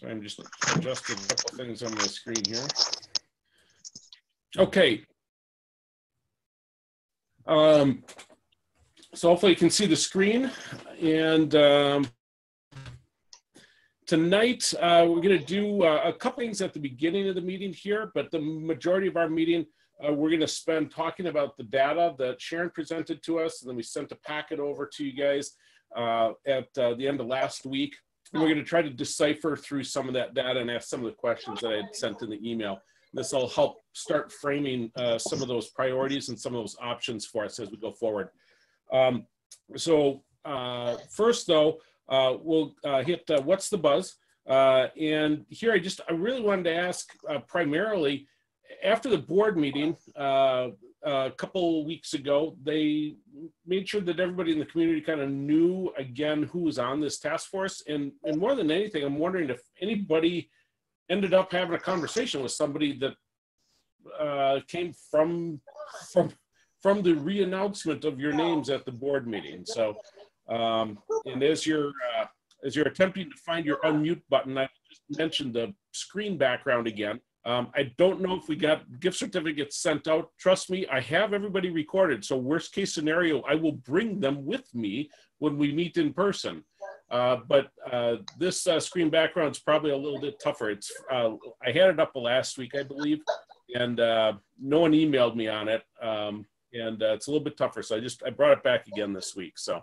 So I'm just adjusting a couple things on my screen here. Okay. Um, so hopefully you can see the screen. And um, tonight uh, we're going to do uh, a couple things at the beginning of the meeting here, but the majority of our meeting uh, we're going to spend talking about the data that Sharon presented to us, and then we sent a packet over to you guys uh, at uh, the end of last week. And we're going to try to decipher through some of that data and ask some of the questions that I had sent in the email. This will help start framing uh, some of those priorities and some of those options for us as we go forward. Um, so uh, first, though, uh, we'll hit what's the buzz. and here I just I really wanted to ask primarily after the board meeting uh, a couple weeks ago, they made sure that everybody in the community kind of knew again who was on this task force. And, and more than anything, I'm wondering if anybody ended up having a conversation with somebody that uh, came from from from the re-announcement of your names at the board meeting. So, um, and as you're uh, as you're attempting to find your unmute button, I just mentioned the screen background again. Um, I don't know if we got gift certificates sent out. Trust me, I have everybody recorded. So worst case scenario, I will bring them with me when we meet in person. Uh, but uh, this uh, screen background is probably a little bit tougher. It's uh, I had it up last week, I believe, and uh, no one emailed me on it, um, and uh, it's a little bit tougher. So I just I brought it back again this week. So,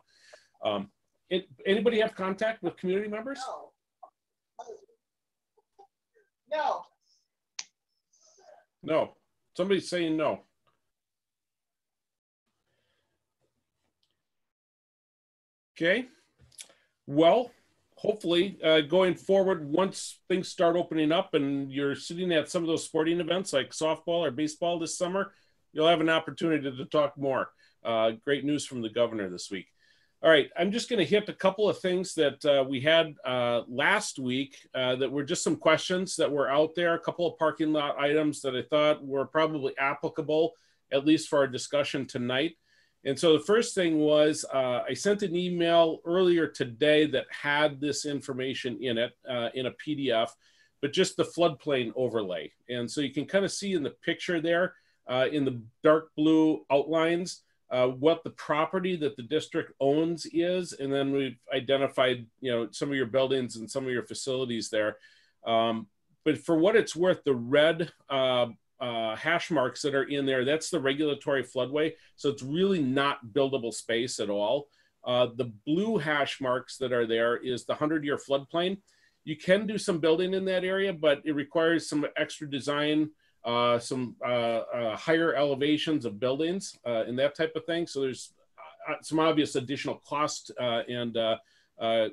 um, it, anybody have contact with community members? No. No. No. Somebody's saying no. Okay. Well, hopefully, uh, going forward, once things start opening up and you're sitting at some of those sporting events like softball or baseball this summer, you'll have an opportunity to talk more. Uh, great news from the governor this week. All right, I'm just going to hit a couple of things that uh, we had uh, last week uh, that were just some questions that were out there, a couple of parking lot items that I thought were probably applicable, at least for our discussion tonight. And so the first thing was uh, I sent an email earlier today that had this information in it uh, in a PDF, but just the floodplain overlay. And so you can kind of see in the picture there uh, in the dark blue outlines uh, what the property that the district owns is, and then we've identified, you know, some of your buildings and some of your facilities there. Um, but for what it's worth, the red uh, uh, hash marks that are in there, that's the regulatory floodway. So it's really not buildable space at all. Uh, the blue hash marks that are there is the 100 year floodplain. You can do some building in that area, but it requires some extra design uh, some uh, uh, higher elevations of buildings uh, and that type of thing. So there's uh, some obvious additional cost uh, and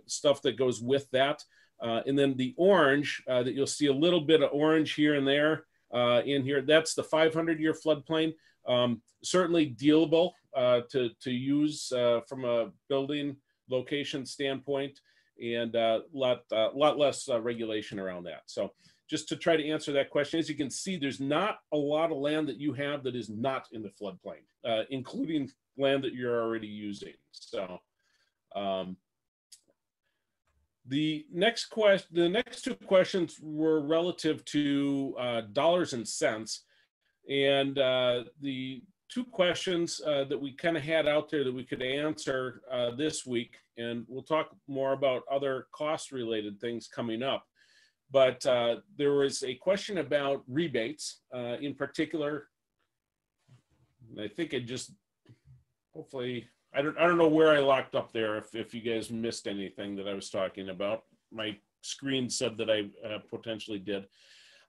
stuff that goes with that. and then the orange that you'll see a little bit of orange here and there in here, that's the 500 year floodplain. Um, certainly dealable uh, to, to use uh, from a building location standpoint and a lot, lot less regulation around that. So just to try to answer that question, as you can see, there's not a lot of land that you have that is not in the floodplain, uh, including land that you're already using. So um, the next question, the next two questions were relative to uh, dollars and cents. And uh, the two questions uh, that we kind of had out there that we could answer uh, this week, and we'll talk more about other cost related things coming up but uh, there was a question about rebates uh, in particular. I think it just, hopefully, I don't, I don't know where I locked up there if, if you guys missed anything that I was talking about. My screen said that I uh, potentially did.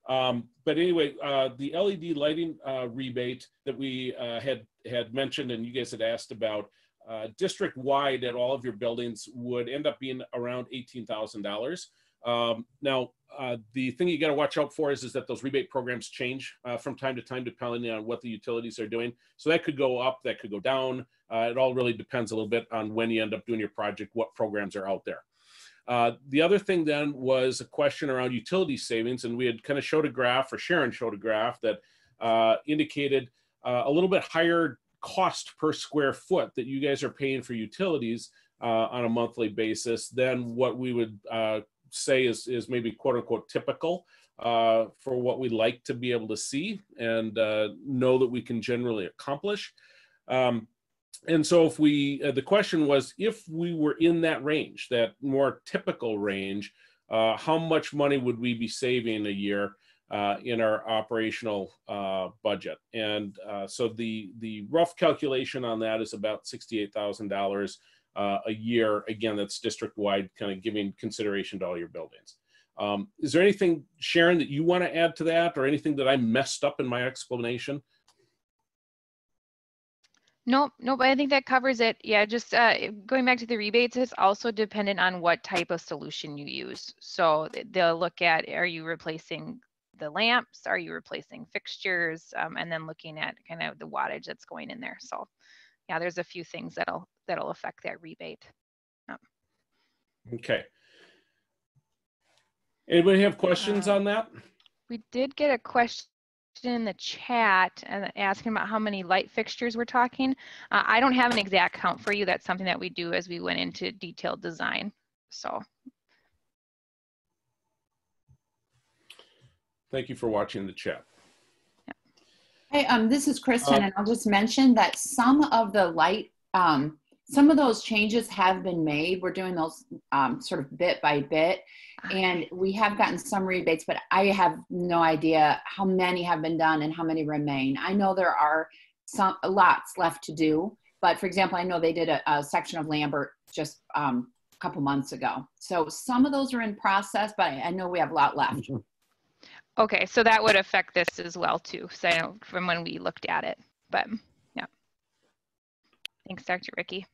Um, but anyway, uh, the LED lighting uh, rebate that we uh, had had mentioned and you guys had asked about, uh, district wide at all of your buildings would end up being around eighteen thousand dollars. Um, now, uh, the thing you got to watch out for is, is that those rebate programs change uh, from time to time depending on what the utilities are doing. So that could go up, that could go down. Uh, it all really depends a little bit on when you end up doing your project, what programs are out there. Uh, the other thing then was a question around utility savings, and we had kind of showed a graph, or Sharon showed a graph that uh, indicated uh, a little bit higher cost per square foot that you guys are paying for utilities on a monthly basis than what we would say is is maybe quote unquote typical uh, for what we like to be able to see and uh, know that we can generally accomplish. Um, and so if we uh, the question was if we were in that range that more typical range uh, how much money would we be saving a year uh, in our operational uh, budget and so the the rough calculation on that is about $68000 uh, a year again that's district wide kind of giving consideration to all your buildings um, is there anything sharon that you want to add to that or anything that i messed up in my explanation Nope, nope. I think that covers it. Yeah, just uh, going back to the rebates, it's also dependent on what type of solution you use. So they'll look at are you replacing the lamps? Are you replacing fixtures? Um, and then looking at kind of the wattage that's going in there. So yeah, there's a few things that'll that'll affect that rebate. Yep. Okay. Anybody have questions uh, on that? We did get a question in the chat and asking about how many light fixtures we're talking. Uh, I don't have an exact count for you. That's something that we do as we went into detailed design. So. Thank you for watching the chat. Hey, um, this is Kristen, um, and I'll just mention that some of the light, um, some of those changes have been made. We're doing those um, sort of bit by bit, and we have gotten some rebates, but I have no idea how many have been done and how many remain. I know there are some lots left to do, but for example, I know they did a, a section of Lambert just um, a couple months ago. So some of those are in process, but I, I know we have a lot left. Okay, so that would affect this as well too. So I know from when we looked at it, but yeah. Thanks, Dr. Ricky.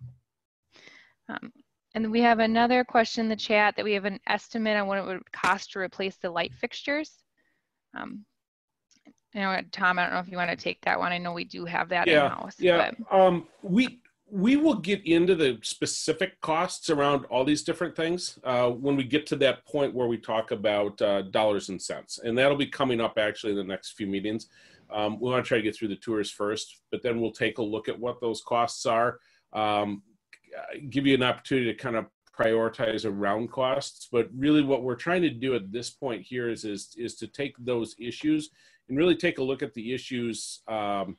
Um, and we have another question in the chat that we have an estimate on what it would cost to replace the light fixtures. Um, you know, Tom, I don't know if you want to take that one. I know we do have that yeah, in house. Yeah, but. um, we we will get into the specific costs around all these different things uh, when we get to that point where we talk about uh, dollars and cents, and that'll be coming up actually in the next few meetings. Um, we want to try to get through the tours first, but then we'll take a look at what those costs are. Um, give you an opportunity to kind of prioritize around costs. But really, what we're trying to do at this point here is is, is to take those issues and really take a look at the issues. Um,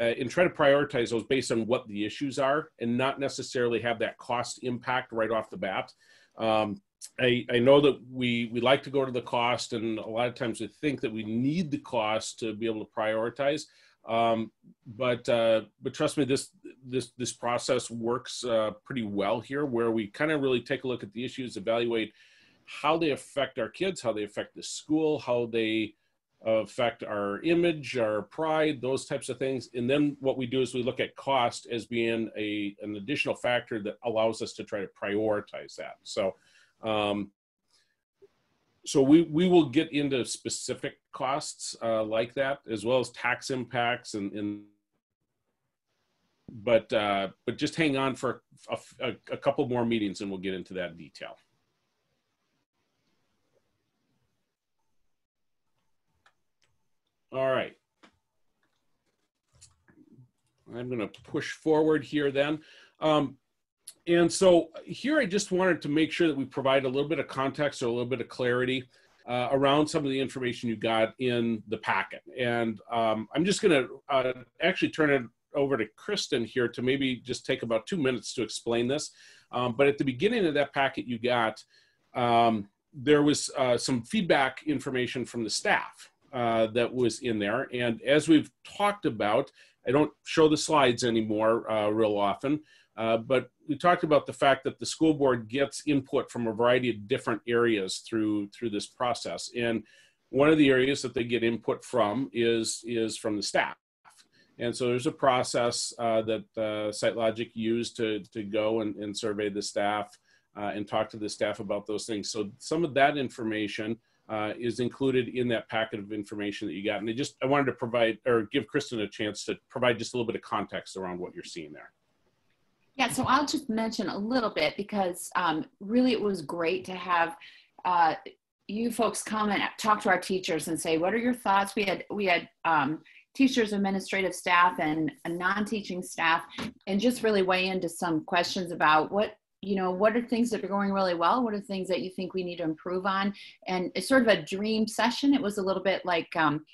uh, and try to prioritize those based on what the issues are and not necessarily have that cost impact right off the bat. Um, I, I, know that we, we like to go to the cost and a lot of times we think that we need the cost to be able to prioritize. Um, but uh, but trust me, this this this process works uh, pretty well here, where we kind of really take a look at the issues, evaluate how they affect our kids, how they affect the school, how they affect our image, our pride, those types of things. And then what we do is we look at cost as being a an additional factor that allows us to try to prioritize that. So um, so we, we will get into specific costs uh, like that as well as tax impacts and, and but uh, but just hang on for a, a, a couple more meetings and we'll get into that detail. All right. I'm going to push forward here then. Um, and so here I just wanted to make sure that we provide a little bit of context or a little bit of clarity uh, around some of the information you got in the packet. And um, I'm just going to uh, actually turn it over to Kristen here to maybe just take about two minutes to explain this. Um, but at the beginning of that packet you got, um, there was uh, some feedback information from the staff uh, that was in there. And as we've talked about, I don't show the slides anymore uh, real often, uh, but we talked about the fact that the school board gets input from a variety of different areas through through this process. And one of the areas that they get input from is is from the staff. And so there's a process uh, that uh, SitelogIQ used to to go and, and survey the staff uh, and talk to the staff about those things. So some of that information uh, is included in that packet of information that you got. And I just I wanted to provide or give Kristen a chance to provide just a little bit of context around what you're seeing there. Yeah, so I'll just mention a little bit because um, really it was great to have uh, you folks come and talk to our teachers and say, what are your thoughts? We had we had um, teachers, administrative staff, and non-teaching staff, and just really weigh into some questions about what you know, what are things that are going really well? What are things that you think we need to improve on? And it's sort of a dream session. It was a little bit like, um,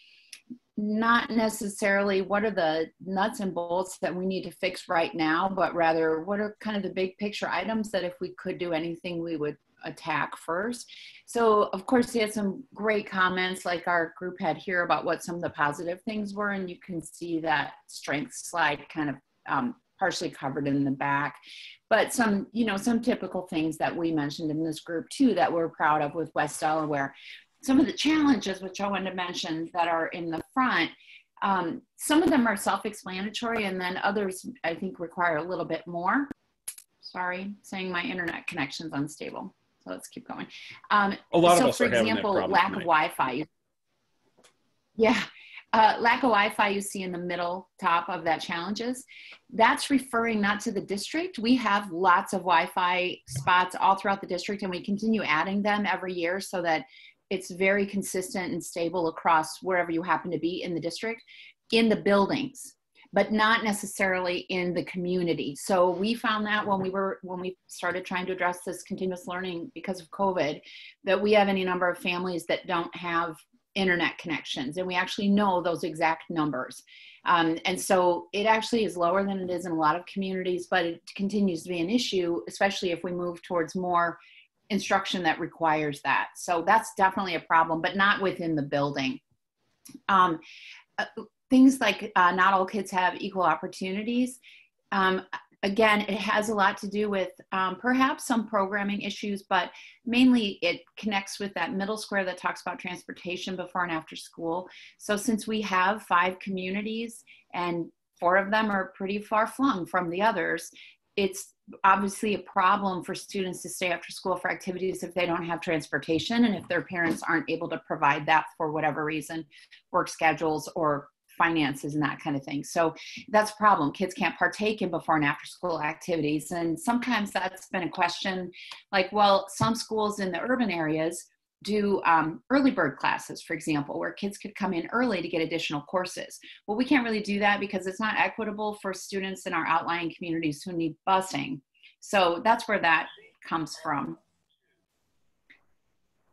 not necessarily what are the nuts and bolts that we need to fix right now, but rather what are kind of the big picture items that if we could do anything, we would attack first. So, of course, he had some great comments like our group had here about what some of the positive things were, and you can see that strength slide kind of um, partially covered in the back. But some, you know, some typical things that we mentioned in this group too that we're proud of with West Delaware some of the challenges, which I wanted to mention that are in the front, um, some of them are self-explanatory and then others I think require a little bit more. Sorry, saying my internet connection's unstable. So let's keep going. Um, a lot so of us for are example, lack problem of Wi-Fi. Yeah, uh, lack of Wi-Fi you see in the middle top of that challenges. That's referring not to the district. We have lots of Wi-Fi spots all throughout the district and we continue adding them every year so that it's very consistent and stable across wherever you happen to be in the district in the buildings but not necessarily in the community so we found that when we were when we started trying to address this continuous learning because of covid that we have any number of families that don't have internet connections and we actually know those exact numbers um, and so it actually is lower than it is in a lot of communities but it continues to be an issue especially if we move towards more instruction that requires that. So that's definitely a problem, but not within the building. Um, uh, things like uh, not all kids have equal opportunities. Um, again, it has a lot to do with um, perhaps some programming issues, but mainly it connects with that middle square that talks about transportation before and after school. So since we have five communities and four of them are pretty far flung from the others, it's obviously a problem for students to stay after school for activities if they don't have transportation and if their parents aren't able to provide that for whatever reason work schedules or finances and that kind of thing so that's a problem kids can't partake in before and after school activities and sometimes that's been a question like well some schools in the urban areas do um, early bird classes, for example, where kids could come in early to get additional courses. Well, we can't really do that because it's not equitable for students in our outlying communities who need busing. So that's where that comes from.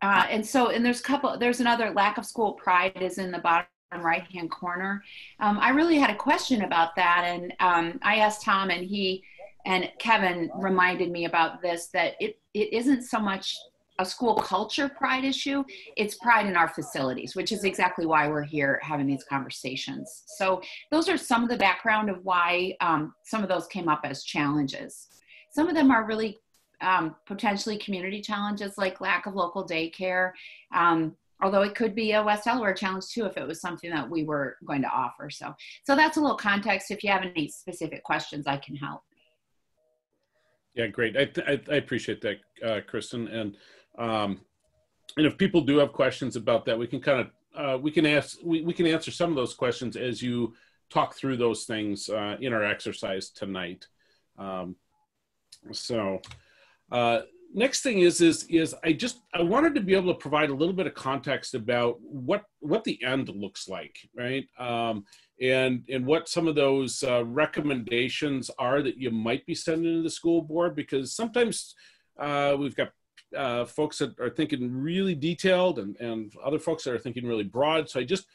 Uh, and so, and there's a couple, there's another lack of school pride is in the bottom right hand corner. Um, I really had a question about that. And um, I asked Tom and he and Kevin reminded me about this, that it, it isn't so much a school culture pride issue. It's pride in our facilities, which is exactly why we're here having these conversations. So those are some of the background of why um, some of those came up as challenges. Some of them are really um, potentially community challenges like lack of local daycare. Although it could be a West Delaware challenge too if it was something that we were going to offer. So, so that's a little context. If you have any specific questions, I can help. Yeah, great. I, I, I appreciate that, uh, Kristen. And um, and if people do have questions about that, we can kind of uh, we can ask we, we can answer some of those questions as you talk through those things uh, in our exercise tonight. Um, so uh, next thing is is is I just I wanted to be able to provide a little bit of context about what what the end looks like, right? Um, and and what some of those uh, recommendations are that you might be sending to the school board because sometimes uh, we've got uh, folks that are thinking really detailed and, and other folks that are thinking really broad. So I just,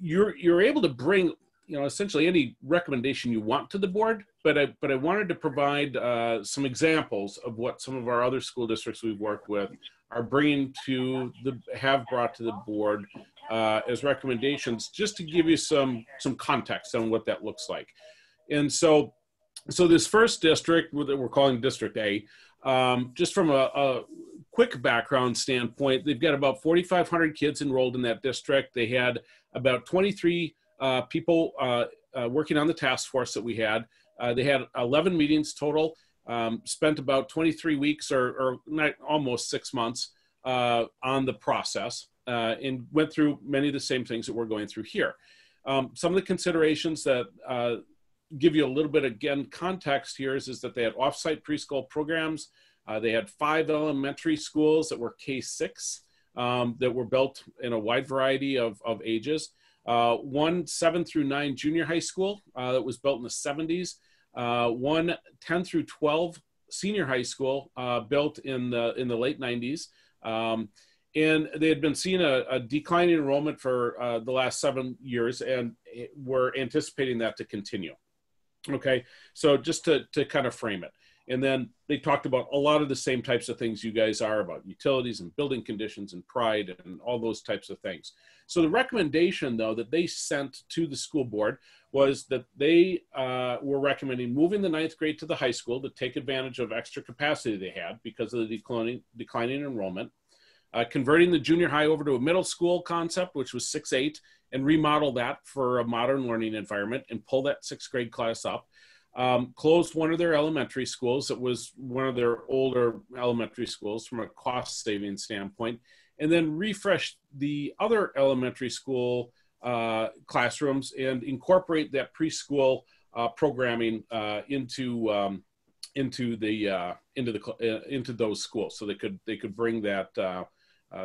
you're, you're able to bring, you know, essentially any recommendation you want to the board, but I, but I wanted to provide uh, some examples of what some of our other school districts we've worked with are bringing to the, have brought to the board uh, as recommendations, just to give you some, some context on what that looks like. And so, so this first district that we're calling District A, um, just from a, a, quick background standpoint, they've got about 4,500 kids enrolled in that district. They had about 23 uh, people uh, uh, working on the task force that we had. Uh, they had 11 meetings total, um, spent about 23 weeks or, or not, almost six months on the process, and went through many of the same things that we're going through here. Um, some of the considerations that give you a little bit again context here is, is that they had offsite preschool programs. Uh, they had five elementary schools that were K6 um, that were built in a wide variety of, of ages. Uh, one seven through nine junior high school uh, that was built in the 70s. Uh, one 10 through 12 senior high school uh, built in the in the late 90s. Um, and they had been seeing a, a declining enrollment for uh, the last seven years and were anticipating that to continue. Okay, so just to, to kind of frame it. And then they talked about a lot of the same types of things you guys are about utilities and building conditions and pride and all those types of things. So the recommendation, though, that they sent to the school board was that they uh, were recommending moving the ninth grade to the high school to take advantage of extra capacity they had because of the declining, declining enrollment. Uh, converting the junior high over to a middle school concept, which was 6 8, and remodel that for a modern learning environment and pull that sixth grade class up um, closed one of their elementary schools. It was one of their older elementary schools from a cost saving standpoint, and then refreshed the other elementary school uh, classrooms and incorporate that preschool uh, programming uh, into um, into the uh, into the uh, into those schools, so they could they could bring that. Uh,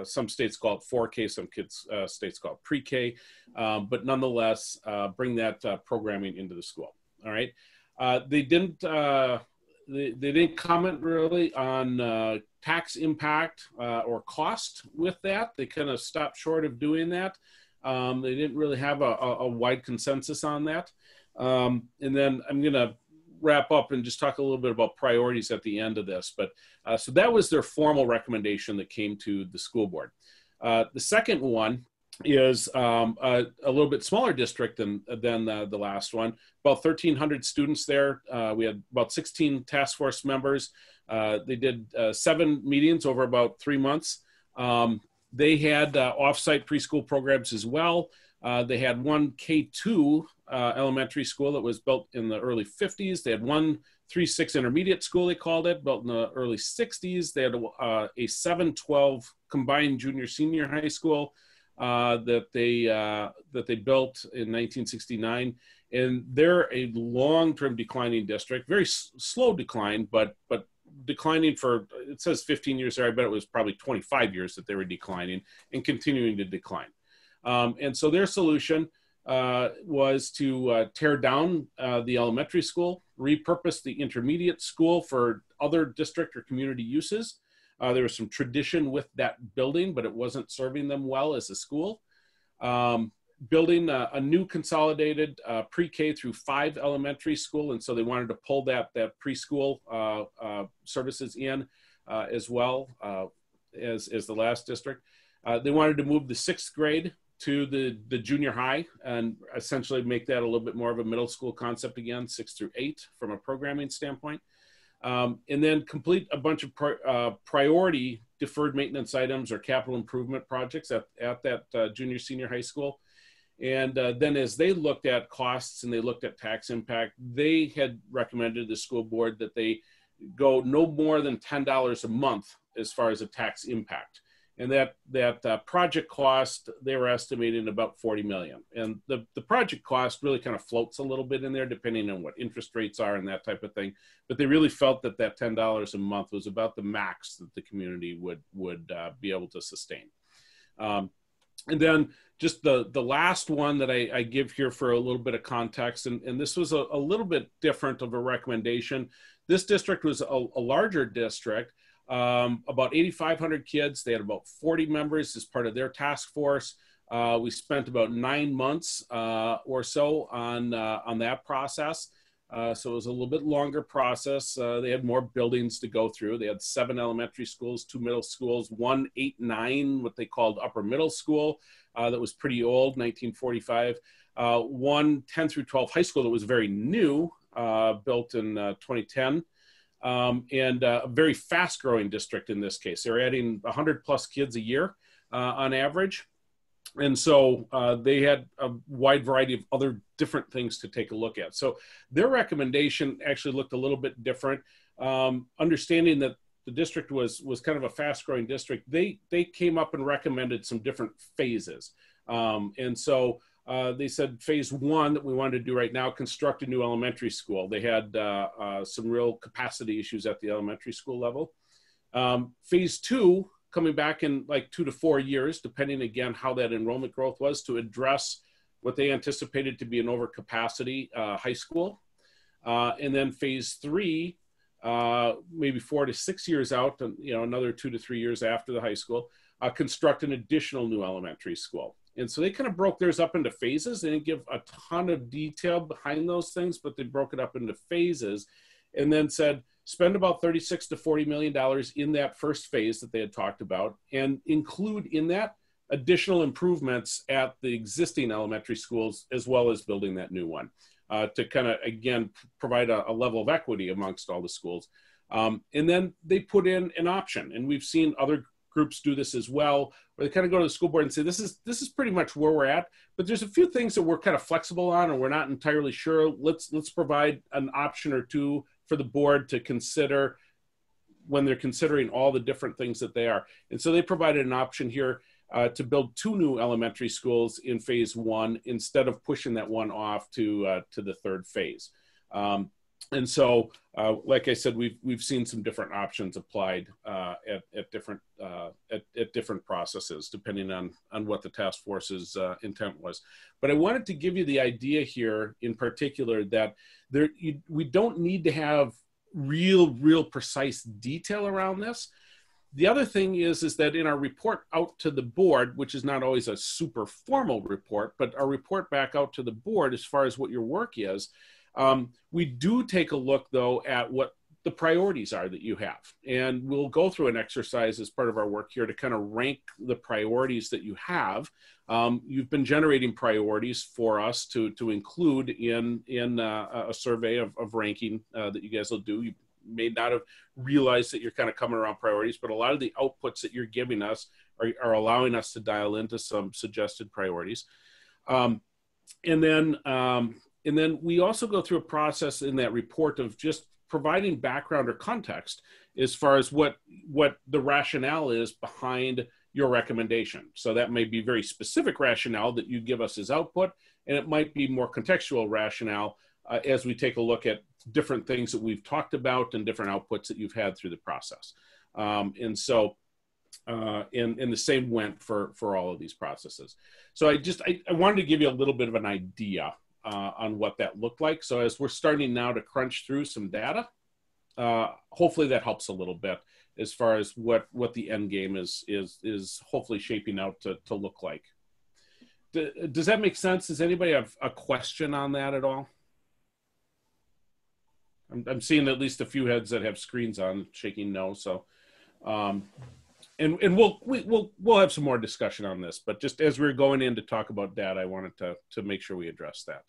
some states call it 4K, some kids states call it pre-K, um, but nonetheless, bring that programming into the school. All right. Uh, they didn't uh, they, they didn't comment really on uh, tax impact uh, or cost with that. They kind of stopped short of doing that. Um, they didn't really have a, a, a wide consensus on that. Um, and then I'm going to wrap up and just talk a little bit about priorities at the end of this. But uh, so that was their formal recommendation that came to the school board. The second one is um, a, a, little bit smaller district than than uh, the last one. About 1,300 students there. Uh, we had about 16 task force members. Uh, they did uh, seven meetings over about three months. Um, they had uh, offsite preschool programs as well. Uh, they had one K2 elementary school that was built in the early 50s. They had one 3-6 intermediate school, they called it, built in the early 60s. They had a 7-12 combined junior senior high school uh, that they uh, that they built in 1969, and they're a long-term declining district, very s- slow decline, but but declining for it says 15 years there. I bet it was probably 25 years that they were declining and continuing to decline. Um, and so their solution uh, was to uh, tear down uh, the elementary school, repurpose the intermediate school for other district or community uses, uh, there was some tradition with that building, but it wasn't serving them well as a school. Um, building a, a, new consolidated uh, pre-K through five elementary school, and so they wanted to pull that that preschool uh, uh services in uh, as well uh, as as the last district. they wanted to move the sixth grade to the the junior high and essentially make that a little bit more of a middle school concept again, six through eight from a programming standpoint. Um, and then complete a bunch of pri uh, priority deferred maintenance items or capital improvement projects at, at that uh, junior senior high school. And uh, then as they looked at costs and they looked at tax impact, they had recommended the school board that they go no more than $10 a month as far as a tax impact and that that uh, project cost they were estimating about 40 million. And the, the project cost really kind of floats a little bit in there depending on what interest rates are and that type of thing. But they really felt that that $10 a month was about the max that the community would would uh, be able to sustain. Um, and then just the the last one that I, I, give here for a little bit of context and, and this was a, a little bit different of a recommendation. This district was a, a larger district um, about 8,500 kids. They had about 40 members as part of their task force. Uh, we spent about nine months uh, or so on uh, on that process. Uh, so it was a little bit longer process. Uh, they had more buildings to go through. They had seven elementary schools, two middle schools, one eight nine, what they called upper middle school, uh, that was pretty old, 1945. one 10 through 12 high school that was very new, built in 2010 um, and uh, a very fast growing district in this case. They're adding 100 plus kids a year uh, on average. And so uh, they had a wide variety of other different things to take a look at. So their recommendation actually looked a little bit different. Um, understanding that the district was was kind of a fast growing district, they they came up and recommended some different phases. Um, and so uh, they said phase one that we wanted to do right now construct a new elementary school. They had uh, uh, some real capacity issues at the elementary school level. Um, phase two coming back in like two to four years depending again how that enrollment growth was to address what they anticipated to be an overcapacity uh, high school. Uh, and then phase three uh, maybe four to six years out, and you know another two to three years after the high school, construct an additional new elementary school. And so they kind of broke theirs up into phases. They didn't give a ton of detail behind those things, but they broke it up into phases, and then said spend about 36 to 40 million dollars in that first phase that they had talked about, and include in that additional improvements at the existing elementary schools as well as building that new one uh, to kind of again provide a, a, level of equity amongst all the schools um, and then they put in an option and we've seen other groups do this as well where they kind of go to the school board and say this is this is pretty much where we're at. But there's a few things that we're kind of flexible on and we're not entirely sure. Let's let's provide an option or two for the board to consider when they're considering all the different things that they are. And so they provided an option here uh, to build two new elementary schools in phase one instead of pushing that one off to uh, to the third phase. Um, and so, uh, like I said, we've we've seen some different options applied uh, at at different uh, at, at different processes, depending on on what the task force's uh, intent was. But I wanted to give you the idea here, in particular, that there you, we don't need to have real real precise detail around this the other thing is is that in our report out to the board which is not always a super formal report but our report back out to the board as far as what your work is um, we do take a look though at what the priorities are that you have. And we'll go through an exercise as part of our work here to kind of rank the priorities that you have. Um, you've been generating priorities for us to to include in in uh, a survey of, of ranking uh, that you guys will do. You may not have realized that you're kind of coming around priorities, but a lot of the outputs that you're giving us are, are allowing us to dial into some suggested priorities. Um, and then, um, and then we also go through a process in that report of just providing background or context as far as what what the rationale is behind your recommendation. So that may be very specific rationale that you give us as output, and it might be more contextual rationale uh, as we take a look at different things that we've talked about and different outputs that you've had through the process. Um, and so, uh, and, and the same went for, for all of these processes. So I just, I, I wanted to give you a little bit of an idea uh, on what that looked like. So as we're starting now to crunch through some data, uh, hopefully that helps a little bit as far as what, what the end game is, is, is hopefully shaping out to, to look like. does that make sense? Does anybody have a question on that at all? I'm, I'm seeing at least a few heads that have screens on shaking no. So, um, and and we'll we, we'll we'll have some more discussion on this. But just as we're going in to talk about that I wanted to to make sure we address that.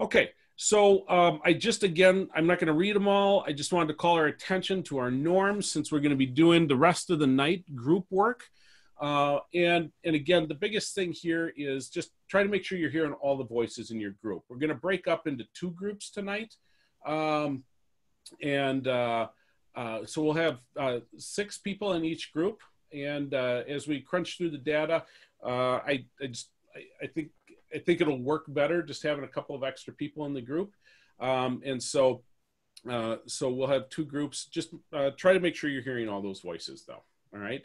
Okay, so um, I just again I'm not going to read them all. I just wanted to call our attention to our norms since we're going to be doing the rest of the night group work. Uh, and and again, the biggest thing here is just try to make sure you're hearing all the voices in your group. We're going to break up into two groups tonight. Um, and uh, uh, so we'll have uh, six people in each group. And uh, as we crunch through the data, uh, I, I, just I, I, think I think it'll work better just having a couple of extra people in the group. Um, and so so we'll have two groups. Just try to make sure you're hearing all those voices, though. All right.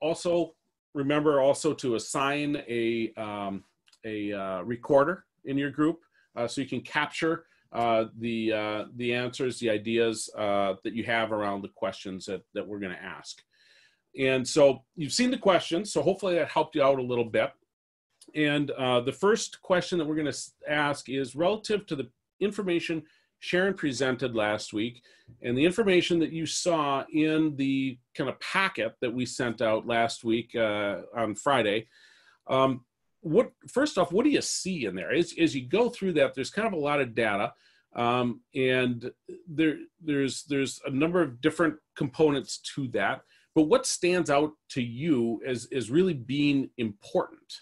also, remember also to assign a um, a recorder in your group so you can capture uh, the uh, the answers, the ideas uh, that you have around the questions that, that we're going to ask. And so you've seen the questions, so hopefully that helped you out a little bit. And uh, the first question that we're going to ask is relative to the information Sharon presented last week and the information that you saw in the kind of packet that we sent out last week uh, on Friday. Um, what first off, what do you see in there? As, as you go through that, there's kind of a lot of data, um, and there there's there's a number of different components to that. But what stands out to you as is really being important?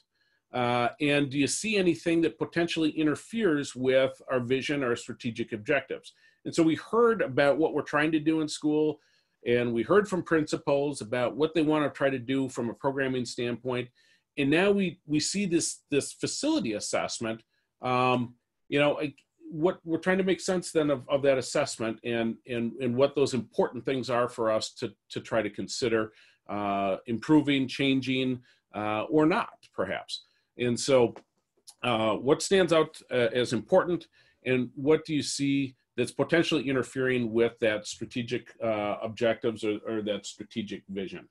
Uh, and do you see anything that potentially interferes with our vision or strategic objectives? And so we heard about what we're trying to do in school, and we heard from principals about what they want to try to do from a programming standpoint and now we we see this this facility assessment um, you know what we're trying to make sense then of, of that assessment and and and what those important things are for us to to try to consider uh, improving changing uh, or not perhaps and so uh, what stands out uh, as important and what do you see that's potentially interfering with that strategic uh, objectives or, or, that strategic vision.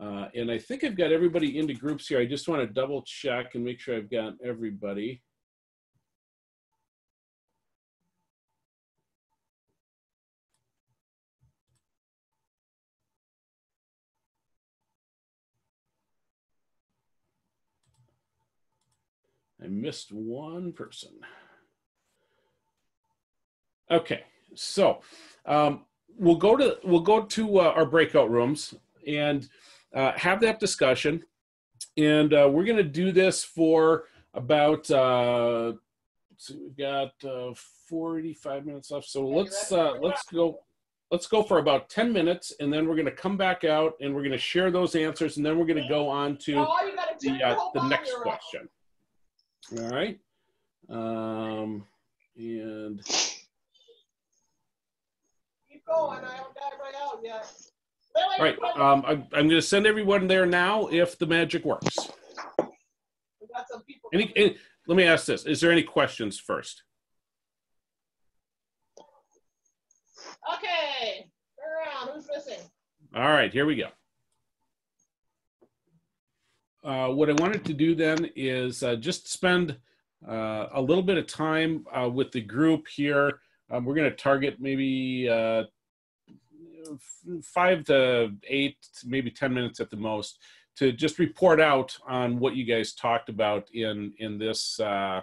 Uh, and I think I've got everybody into groups here. I just want to double check and make sure I've got everybody. I missed one person. Okay, so um, we'll go to we'll go to uh, our breakout rooms and uh, have that discussion, and uh, we're going to do this for about. Uh, we've got uh, 45 minutes left, so let's uh, let's go let's go for about 10 minutes and then we're going to come back out and we're going to share those answers and then we're going to go on to the, uh, the next question all right um, and going. I haven't got it out yet. All right, um, I'm, I'm going to send everyone there now if the magic works. Any, any, let me ask this: Is there any questions first? Okay, turn around. Who's missing? All right, here we go. Uh, what I wanted to do then is uh, just spend uh, a little bit of time uh, with the group here. Um, we're going to target maybe uh, five to eight, maybe 10 minutes at the most to just report out on what you guys talked about in, in this, uh,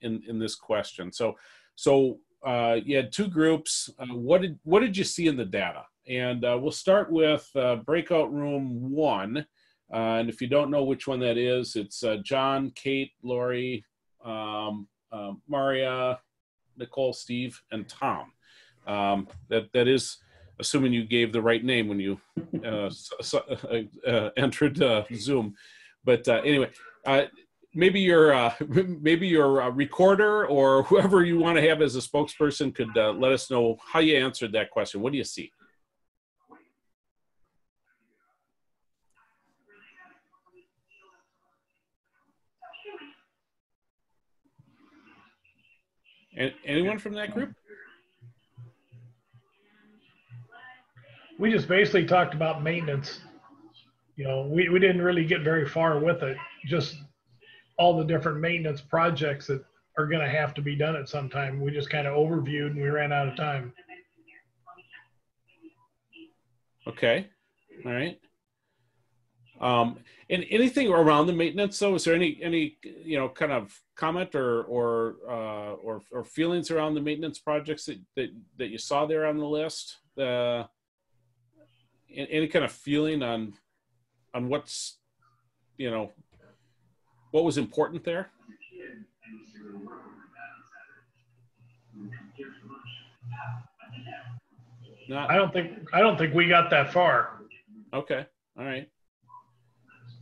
in, in this question. So, so uh, you had two groups. Uh, what did, what did you see in the data? And uh, we'll start with uh, breakout room one. Uh, and if you don't know which one that is, it's uh, John, Kate, Lori, um, uh, Maria, Nicole, Steve, and Tom. Um, that that is assuming you gave the right name when you uh, uh, uh, entered Zoom. But anyway, maybe your uh, maybe your uh, recorder or whoever you want to have as a spokesperson could uh, let us know how you answered that question. What do you see? anyone from that group? We just basically talked about maintenance. You know, we, we didn't really get very far with it. Just all the different maintenance projects that are going to have to be done at some time. We just kind of overviewed and we ran out of time. Okay. All right. Um, and anything around the maintenance though, is there any, any, you know, kind of comment or, or, uh, or, or feelings around the maintenance projects that, that, that you saw there on the list? Uh, any kind of feeling on on what's you know what was important there Not, I don't think I don't think we got that far. Okay. All right.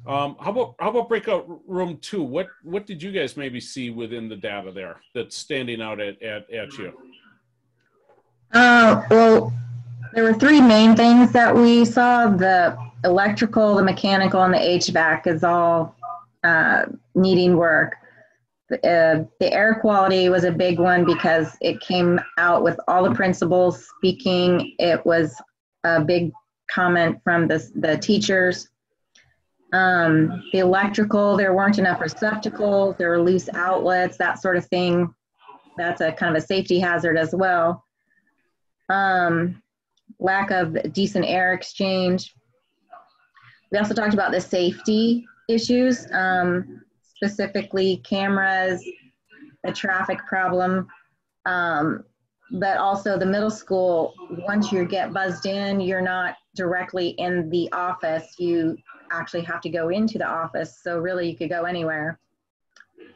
Um, how about how about breakout room two? What what did you guys maybe see within the data there that's standing out at at, at you? Uh, well, there were three main things that we saw. The electrical, the mechanical, and the HVAC is all uh, needing work. Uh, the air quality was a big one because it came out with all the principals speaking. It was a big comment from the, the teachers. Um, the electrical, there weren't enough receptacles, there were loose outlets, that sort of thing. That's a kind of a safety hazard as well. Um, lack of decent air exchange. We also talked about the safety issues, um, specifically cameras, the traffic problem, um, but also the middle school. Once you get buzzed in, you're not directly in the office. You actually have to go into the office. So really, you could go anywhere.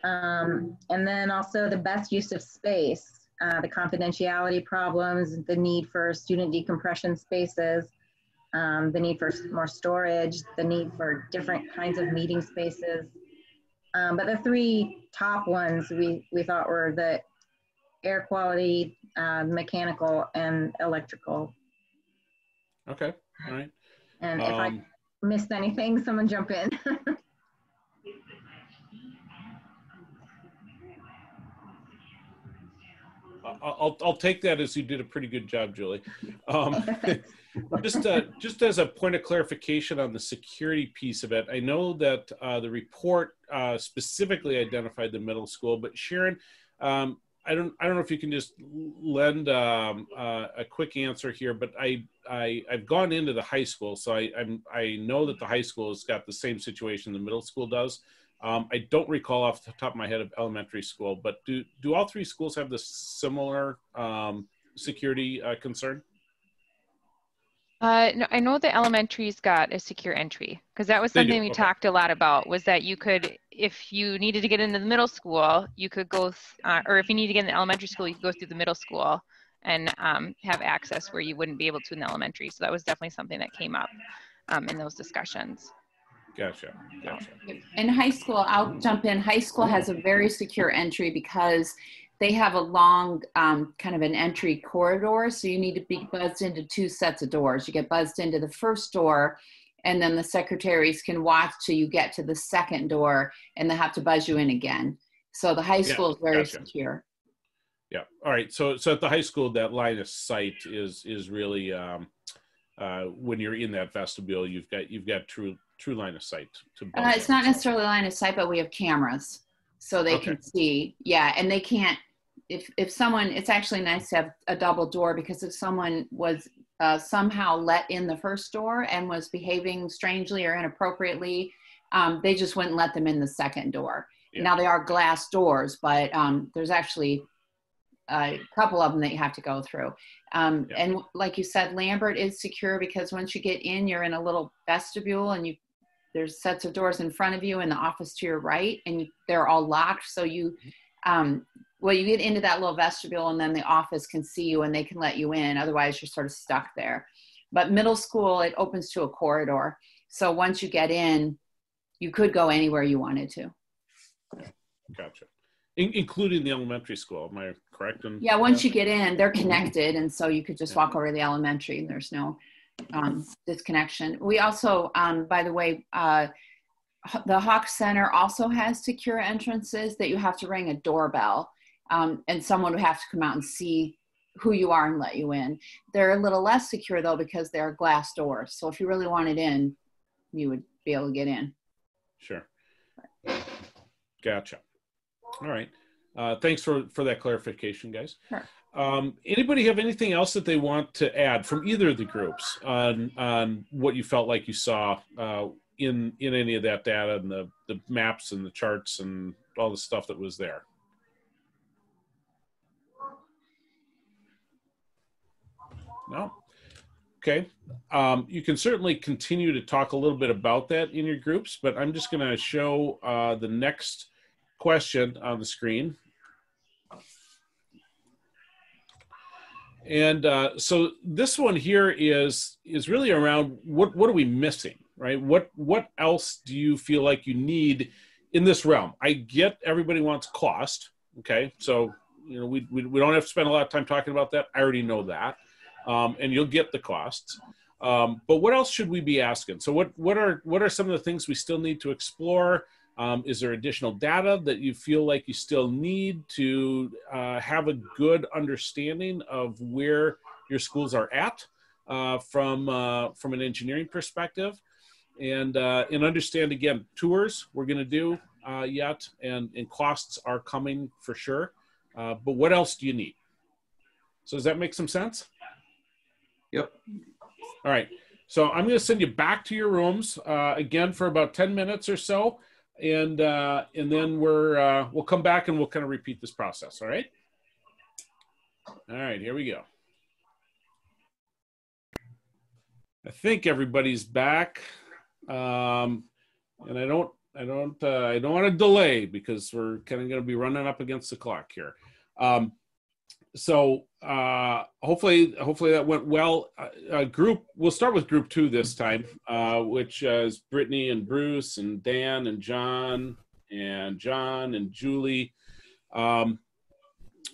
Um, and then also the best use of space. Uh, the confidentiality problems, the need for student decompression spaces, um, the need for more storage, the need for different kinds of meeting spaces. Um, but the three top ones we, we thought were the air quality, uh, mechanical, and electrical. Okay, all right. And um, if I um, missed anything, someone jump in. I'll, I'll, I'll take that as you did a pretty good job, Julie. Um, just, uh, just as a point of clarification on the security piece of it, I know that uh, the report uh, specifically identified the middle school, but Sharon, um, I don't, I don't know if you can just lend um, uh, a quick answer here, but I, I, I've gone into the high school, so I, I'm, I know that the high school has got the same situation the middle school does. Um, I don't recall off the top of my head of elementary school, but do do all three schools have this similar um, security uh, concern? Uh, no, I know the elementary's got a secure entry because that was They do, something we okay. talked a lot about was that you could, if you needed to get into the middle school, you could go, uh, or if you need to get in the elementary school, you could go through the middle school and um, have access where you wouldn't be able to in the elementary. So that was definitely something that came up um, in those discussions. Gotcha, gotcha. In high school, I'll jump in. High school has a very secure entry because they have a long um, kind of an entry corridor. So you need to be buzzed into two sets of doors. You get buzzed into the first door, and then the secretaries can watch till you get to the second door, and they have to buzz you in again. So the high Yeah, school is very gotcha. secure. Yeah. All right. So so at the high school, that line of sight is is really um, uh, when you're in that vestibule, you've got you've got true true line of sight to. Uh, it's not necessarily line of sight, but we have cameras, so they Okay. can see. Yeah, and they can't. If if someone, it's actually nice to have a double door because if someone was uh, somehow let in the first door and was behaving strangely or inappropriately, um, they just wouldn't let them in the second door. Yeah. Now they are glass doors, but um, there's actually a couple of them that you have to go through. Um, Yeah. And like you said, Lambert is secure because once you get in, you're in a little vestibule and you there's sets of doors in front of you and the office to your right and they're all locked so you um, well you get into that little vestibule and then the office can see you and they can let you in otherwise you're sort of stuck there but middle school it opens to a corridor so once you get in you could go anywhere you wanted to Gotcha. In, including the elementary school. Am I correct? In, yeah once you get in they're connected and so you could just walk over to the elementary and there's no um, disconnection we also um, by the way uh, the Hawk Center also has secure entrances that you have to ring a doorbell, um, and someone would have to come out and see who you are and let you in. They're a little less secure though because they're glass doors. So if you really wanted in, you would be able to get in. Sure. Gotcha. All right. Uh, thanks for for that clarification, guys. Sure. Um, anybody have anything else that they want to add from either of the groups on on what you felt like you saw uh, in in any of that data and the the maps and the charts and all the stuff that was there? No. Okay. Um, you can certainly continue to talk a little bit about that in your groups, but I'm just going to show uh, the next question on the screen. And uh, so this one here is is really around what what are we missing, right? What what else do you feel like you need in this realm? I get everybody wants cost, okay? So you know we we, we don't have to spend a lot of time talking about that. I already know that, um, and you'll get the costs. Um, but what else should we be asking? So what what are what are some of the things we still need to explore? Um, is there additional data that you feel like you still need to uh, have a good understanding of where your schools are at uh, from uh, from an engineering perspective, and uh, and understand again tours we're going to do uh, yet, and and costs are coming for sure. Uh, but what else do you need? So does that make some sense? Yep. All right. So I'm going to send you back to your rooms uh, again for about 10 minutes or so, and uh, and then we're uh, we'll come back and we'll kind of repeat this process. All right. All right. Here we go. I think everybody's back, um, and I don't I don't uh, I don't want to delay because we're kind of going to be running up against the clock here. Um, so uh, hopefully hopefully that went well. Uh, uh, group we'll start with group two this time, uh, which is Brittany and Bruce and Dan and John and John and Julie. Um,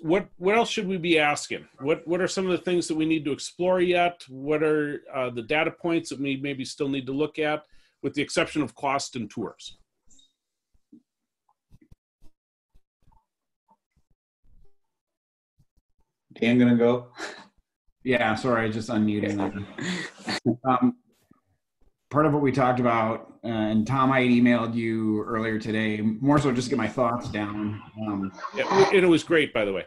what what else should we be asking? What what are some of the things that we need to explore yet? What are uh, the data points that we maybe still need to look at, with the exception of cost and tours? Dan gonna go? Yeah, sorry, I just unmuting them. um, part of what we talked about, uh, and Tom, I had emailed you earlier today, more so just to get my thoughts down. Um, Yeah, and it was great, by the way.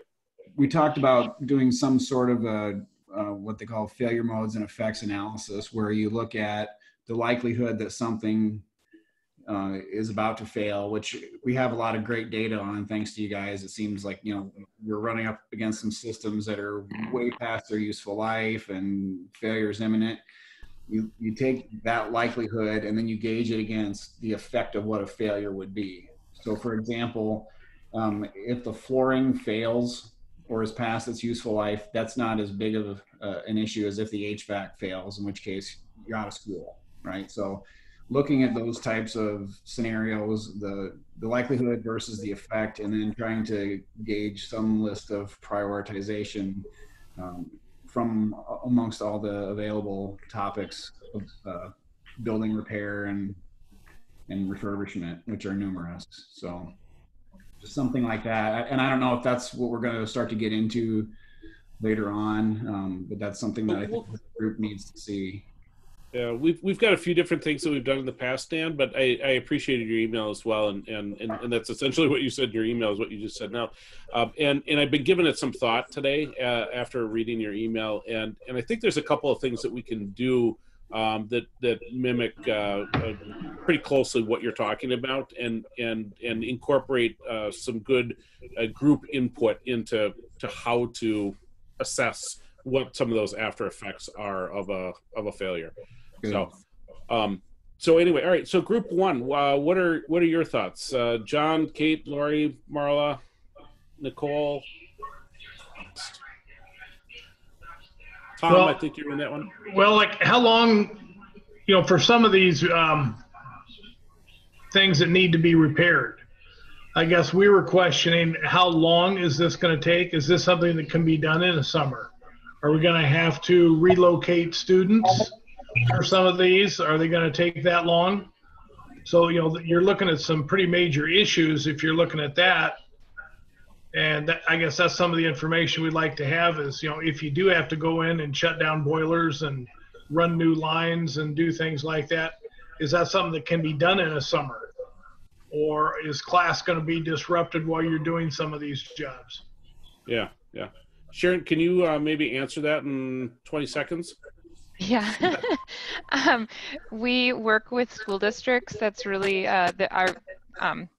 we talked about doing some sort of a uh, what they call failure modes and effects analysis, where you look at the likelihood that something uh, is about to fail, which we have a lot of great data on. Thanks to you guys, it seems like you know we're running up against some systems that are way past their useful life, and failure is imminent. You you take that likelihood and then you gauge it against the effect of what a failure would be. So, for example, um, if the flooring fails or is past its useful life, that's not as big of uh, an issue as if the HVAC fails, in which case you're out of school, right? So, looking at those types of scenarios, the the likelihood versus the effect, and then trying to gauge some list of prioritization um, from amongst all the available topics of uh, building repair and and refurbishment, which are numerous. So just something like that. And I don't know if that's what we're going to start to get into later on, um, but that's something that I think the group needs to see. Yeah, we've we've got a few different things that we've done in the past, Dan. But I, I appreciated your email as well, and, and and and that's essentially what you said in your email is what you just said now. Um, and and I've been giving it some thought today uh, after reading your email, and and I think there's a couple of things that we can do um, that that mimic uh, uh, pretty closely what you're talking about, and and and incorporate uh, some good uh, group input into to how to assess what some of those after effects are of a of a failure. Good. So, um, so anyway, all right. So group one, uh, what are what are your thoughts, uh, John, Kate, Lori, Marla, Nicole? Tom, Well- I think you're in that one. Well, like how long, you know, for some of these um, things that need to be repaired, I guess we were questioning how long is this going to take? Is this something that can be done in the summer? Are we going to have to relocate students for some of these? Are they going to take that long? So, you know, you're looking at some pretty major issues if you're looking at that. And that, I guess that's some of the information we'd like to have is, you know, if you do have to go in and shut down boilers and run new lines and do things like that, is that something that can be done in a summer? Or is class going to be disrupted while you're doing some of these jobs? Yeah, yeah. Sharon, can you uh, maybe answer that in 20 seconds? Yeah. um, we work with school districts. That's really uh, the, our um,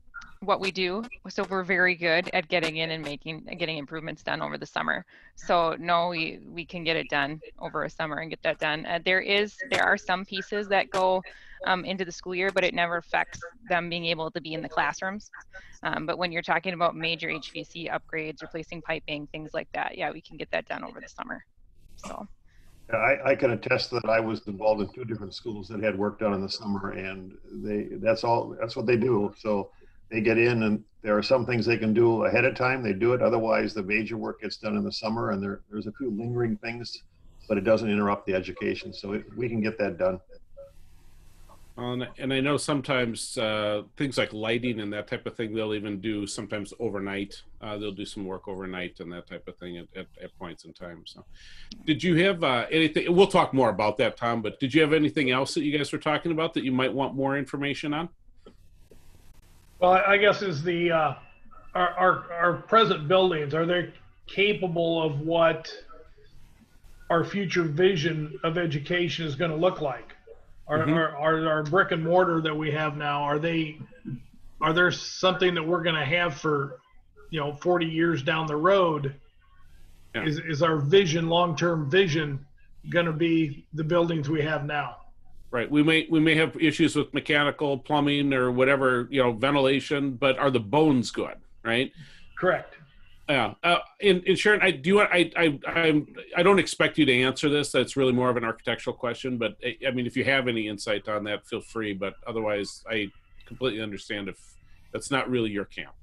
what we do. So we're very good at getting in and making getting improvements done over the summer. So no, we we can get it done over a summer and get that done. Uh, there is there are some pieces that go um, into the school year, but it never affects them being able to be in the classrooms. Um, but when you're talking about major HVAC upgrades, replacing piping, things like that, yeah, we can get that done over the summer. So. I, I can attest that I was involved in two different schools that had work done in the summer and they, that's all, that's what they do. So they get in and there are some things they can do ahead of time. They do it. Otherwise the major work gets done in the summer and there, there's a few lingering things, but it doesn't interrupt the education. So it, we can get that done. Um, and I know sometimes uh, things like lighting and that type of thing, they'll even do sometimes overnight. Uh, they'll do some work overnight and that type of thing at, at, at points in time. So, did you have uh, anything? We'll talk more about that, Tom. But did you have anything else that you guys were talking about that you might want more information on? Well, I guess is the, uh, our, our, our present buildings, are they capable of what our future vision of education is going to look like? Are, Mhm. are, are our brick and mortar that we have now, are they, are there something that we're going to have for, you know, 40 years down the road? Yeah. Is, is our vision, long-term vision going to be the buildings we have now? Right. We may we may have issues with mechanical, plumbing, or whatever you know, ventilation. But are the bones good? Right. Correct. Yeah. Uh, and, and Sharon, I do. I I I'm I don't expect you to answer this. That's really more of an architectural question. But I, I mean, if you have any insight on that, feel free. But otherwise, I completely understand if that's not really your camp.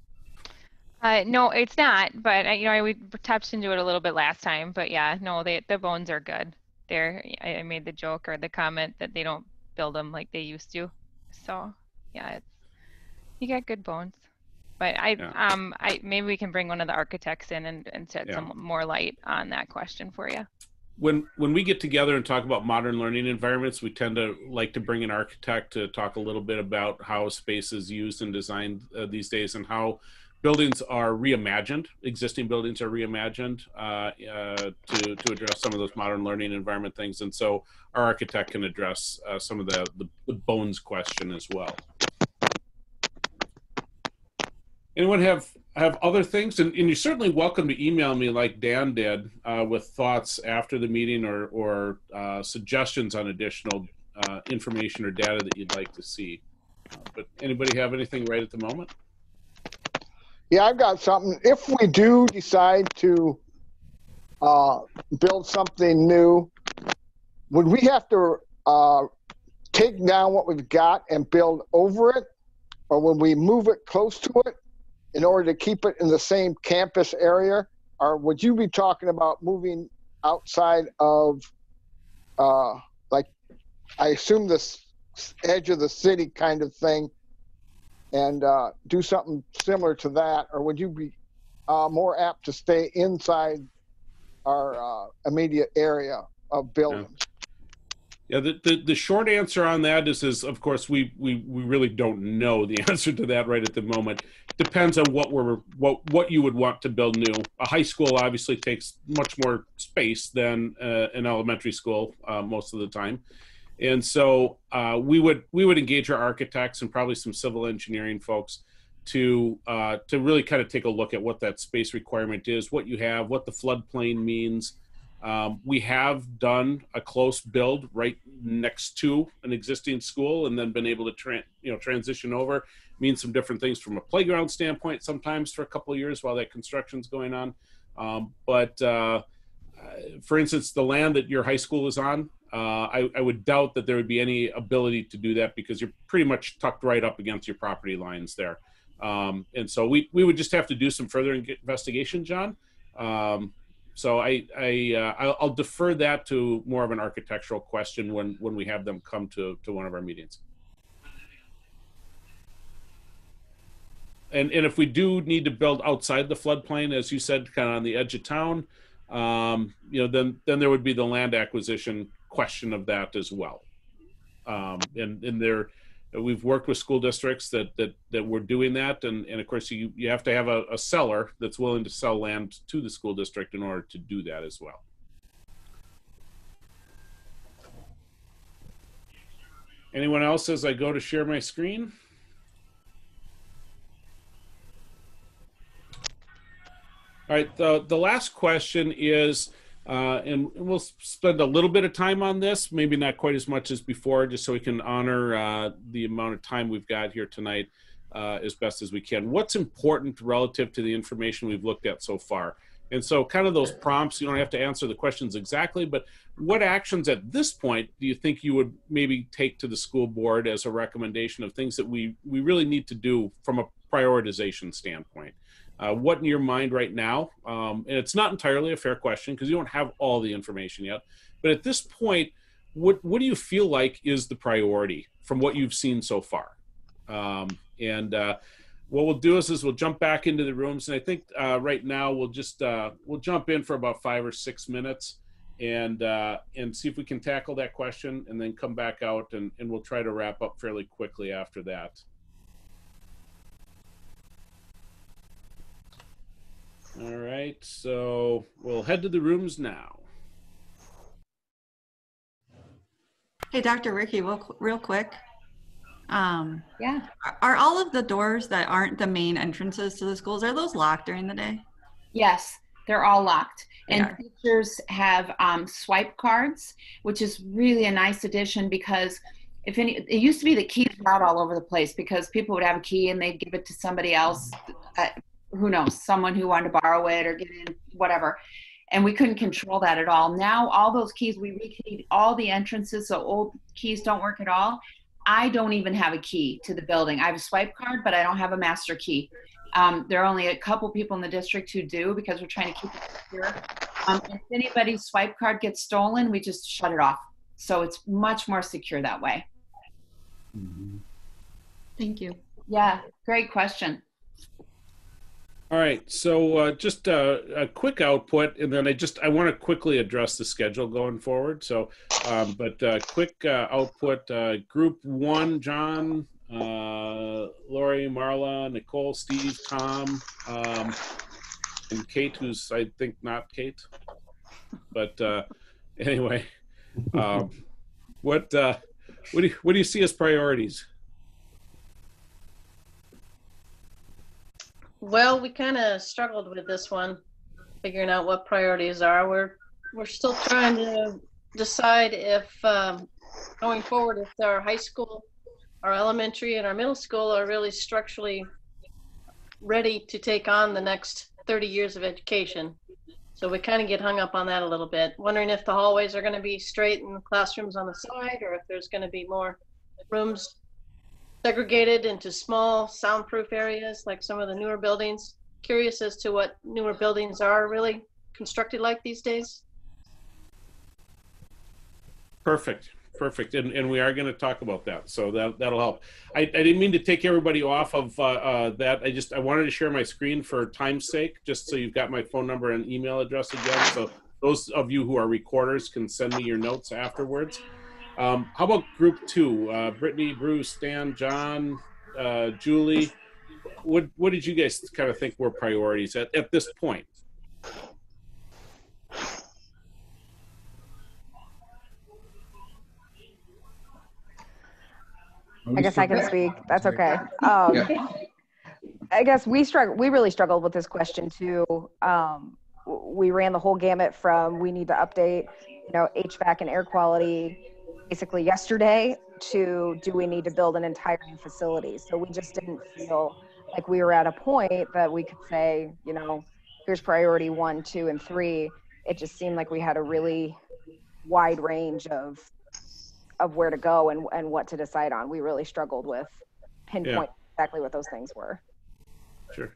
Uh, no, it's not. But uh, you know, I we touched into it a little bit last time. But yeah, no, they the bones are good. There, I, I made the joke or the comment that they don't build them like they used to. So yeah, it's you got good bones. But I, Yeah. um, I, maybe we can bring one of the architects in and, and shed Yeah. some more light on that question for you. when when we get together and talk about modern learning environments, we tend to like to bring an architect to talk a little bit about how space is used and designed uh, these days, and how buildings are reimagined. Existing buildings are reimagined uh, uh, to to address some of those modern learning environment things, and so our architect can address uh, some of the, the the bones question as well. Anyone have have other things? And, and you're certainly welcome to email me like Dan did uh, with thoughts after the meeting or or uh, suggestions on additional uh, information or data that you'd like to see. But anybody have anything right at the moment? Yeah, I've got something. If we do decide to uh, build something new, would we have to uh, take down what we've got and build over it? Or would we move it close to it in order to keep it in the same campus area? Or would you be talking about moving outside of, uh, like, I assume this edge of the city kind of thing? and uh, do something similar to that, or would you be uh, more apt to stay inside our uh, immediate area of buildings? Yeah, the, the, the short answer on that is, is of course we, we we really don't know the answer to that right at the moment. Depends on what we're what what you would want to build new. A high school obviously takes much more space than uh, an elementary school uh, most of the time, and so uh, we would we would engage our architects and probably some civil engineering folks to uh, to really kind of take a look at what that space requirement is, what you have, what the floodplain means. Um, we have done a close build right next to an existing school, and then been able to tran you know transition over. Means some different things from a playground standpoint. Sometimes for a couple of years while that construction's going on, um, but uh, for instance, the land that your high school is on, uh, I, I would doubt that there would be any ability to do that because you're pretty much tucked right up against your property lines there. Um, and so we, we would just have to do some further investigation, John. Um, so I, I, uh, I'll, I'll defer that to more of an architectural question when, when we have them come to, to one of our meetings. And, and if we do need to build outside the floodplain, as you said, kind of on the edge of town, um, you know, then then there would be the land acquisition question of that as well. Um, and and there, we've worked with school districts that that that were doing that, and and of course you you have to have a, a seller that's willing to sell land to the school district in order to do that as well. Anyone else as I go to share my screen? All right, the, the last question is, uh, and we'll spend a little bit of time on this, maybe not quite as much as before, just so we can honor uh, the amount of time we've got here tonight uh, as best as we can. What's important relative to the information we've looked at so far? And so, kind of those prompts, you don't have to answer the questions exactly, but what actions at this point do you think you would maybe take to the school board as a recommendation of things that we, we really need to do from a prioritization standpoint? Uh, what in your mind right now? Um, and it's not entirely a fair question because you don't have all the information yet. But at this point, what what do you feel like is the priority from what you've seen so far? Um, and uh, what we'll do is, is we'll jump back into the rooms, and I think uh, right now we'll just uh, we'll jump in for about five or six minutes and uh, and see if we can tackle that question, and then come back out, and, and we'll try to wrap up fairly quickly after that. All right, so we'll head to the rooms now. Hey, Dr. Ricky, real, real quick. Um, Yeah. are- are all of the doors that aren't the main entrances to the schools, are those locked during the day? Yes, they're all locked. They And are. teachers have um, swipe cards, which is really a nice addition because if any, it used to be the keys were out all over the place because people would have a key and they'd give it to somebody else. Uh, who knows, someone who wanted to borrow it or get in, whatever. And we couldn't control that at all. Now, all those keys, we rekeyed all the entrances, so old keys don't work at all. I don't even have a key to the building. I have a swipe card, but I don't have a master key. Um, there are only a couple people in the district who do because we're trying to keep it secure. Um, if anybody's swipe card gets stolen, we just shut it off. So it's much more secure that way. Thank you. Yeah, great question. All right, so uh, just uh, a quick output, and then I just I want to quickly address the schedule going forward. So, um, but uh, quick uh, output: uh, Group One, John, uh, Lori, Marla, Nicole, Steve, Tom, um, and Kate, who's I think not Kate, but uh, anyway, um, what uh, what do you, what do you see as priorities? Well, we kind of struggled with this one, figuring out what priorities are. We're we're still trying to decide if um, going forward, if our high school, our elementary, and our middle school are really structurally ready to take on the next 30 years of education. So we kind of get hung up on that a little bit, wondering if the hallways are going to be straight and the classrooms on the side, or if there's going to be more rooms segregated into small soundproof areas like some of the newer buildings. Curious as to what newer buildings are really constructed like these days. Perfect, perfect, and and we are going to talk about that, so that that'll help. I, I didn't mean to take everybody off of uh, uh, that. I just I wanted to share my screen for time's sake, just so you've got my phone number and email address again. So those of you who are recorders can send me your notes afterwards. Um, how about group two? Uh, Brittany, Bruce, Dan, John, uh, Julie. What what did you guys kind of think were priorities at, at this point? I guess I can speak. That's okay. Um, I guess we struggle. We really struggled with this question too. Um, we ran the whole gamut from we need to update, you know, HVAC and air quality, basically yesterday, to do we need to build an entire new facility? So we just didn't feel like we were at a point that we could say, you know, here's priority one, two, and three. It just seemed like we had a really wide range of of where to go and, and what to decide on. We really struggled with pinpoint exactly what those things were. Sure.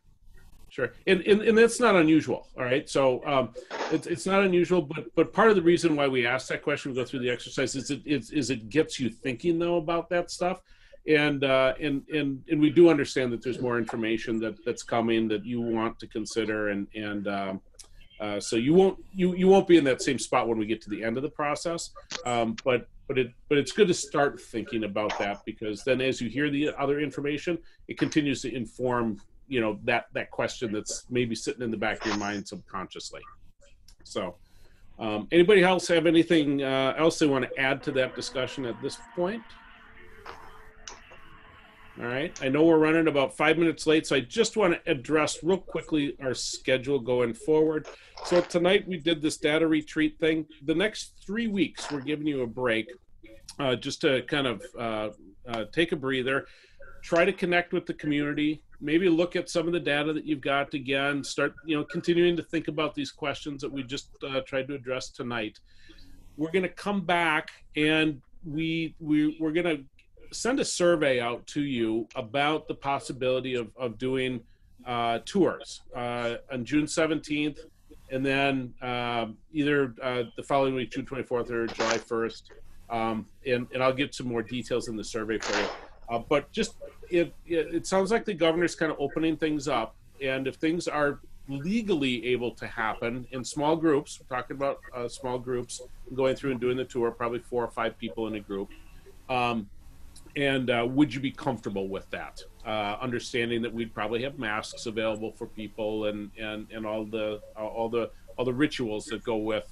Sure. And, and, and that's not unusual. All right. So um, it's, it's not unusual, but, but part of the reason why we ask that question, we go through the exercise is it, is, is it gets you thinking though about that stuff. And, uh, and, and, and we do understand that there's more information that that's coming that you want to consider. And, and, um, uh, so you won't, you, you won't be in that same spot when we get to the end of the process. Um, but, but it, but it's good to start thinking about that because then as you hear the other information, it continues to inform you know that that question that's maybe sitting in the back of your mind subconsciously. So um, anybody else have anything uh, else they want to add to that discussion at this point? All right i know we're running about five minutes late so i just want to address real quickly our schedule going forward. So tonight we did this data retreat thing. The next three weeks we're giving you a break uh, just to kind of uh, uh, take a breather try to connect with the community maybe look at some of the data that you've got again start you know continuing to think about these questions that we just uh, tried to address tonight. We're going to come back and we, we we're going to send a survey out to you about the possibility of, of doing uh, tours uh, on june 17th and then um, either uh, the following week june 24th or july 1st um, and, and i'll get some more details in the survey for you uh, but just it, it, it sounds like the governor's kind of opening things up, and if things are legally able to happen in small groups, we're talking about uh, small groups going through and doing the tour, probably four or five people in a group. Um, and uh, would you be comfortable with that? Uh, understanding that we'd probably have masks available for people and, and, and all the all the all the rituals that go with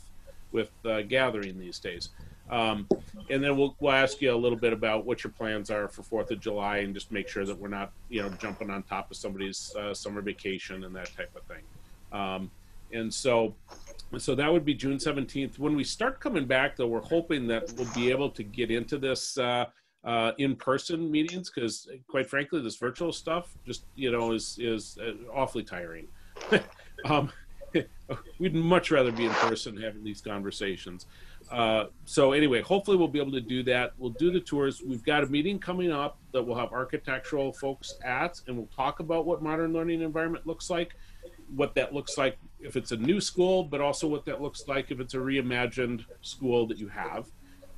with uh, gathering these days. Um, and then we'll, we'll ask you a little bit about what your plans are for Fourth of July, and just make sure that we're not, you know, jumping on top of somebody's uh, summer vacation and that type of thing. Um, and so, so that would be June seventeenth. When we start coming back, though, we're hoping that we'll be able to get into this uh, uh, in-person meetings because, quite frankly, this virtual stuff just, you know, is is uh, awfully tiring. um, we'd much rather be in person having these conversations. Uh, so anyway, hopefully we'll be able to do that. We'll do the tours. We've got a meeting coming up that we'll have architectural folks at, and we'll talk about what modern learning environment looks like, what that looks like if it's a new school, but also what that looks like if it's a reimagined school that you have.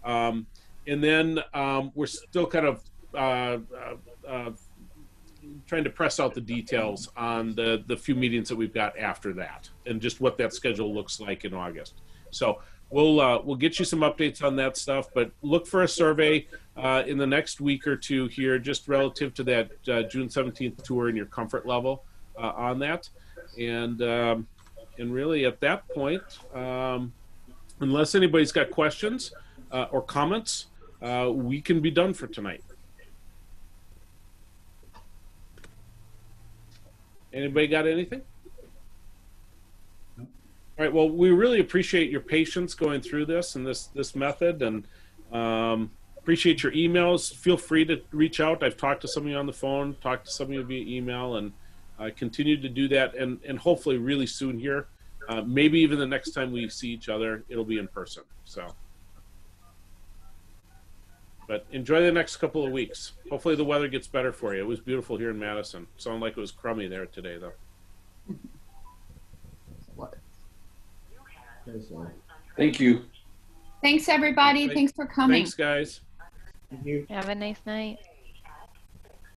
Um, and then um, we're still kind of uh, uh, uh trying to press out the details on the the few meetings that we've got after that, and just what that schedule looks like in August. So we'll uh, we'll get you some updates on that stuff. But look for a survey uh, in the next week or two here, just relative to that uh, June seventeenth tour and your comfort level uh, on that, and um, and really at that point, um, unless anybody's got questions uh, or comments, uh, we can be done for tonight. Anybody got anything? All right. Well, we really appreciate your patience going through this and this this method, and um, appreciate your emails. Feel free to reach out. I've talked to some of you on the phone, talked to some of you via email, and uh, continue to do that. And and hopefully, really soon here, uh, maybe even the next time we see each other, it'll be in person. So. But enjoy the next couple of weeks. Hopefully the weather gets better for you. It was beautiful here in Madison. Sounded like it was crummy there today, though. Thank you. Thanks, everybody. Thank- Thanks for coming. Thanks, guys. Have a nice night.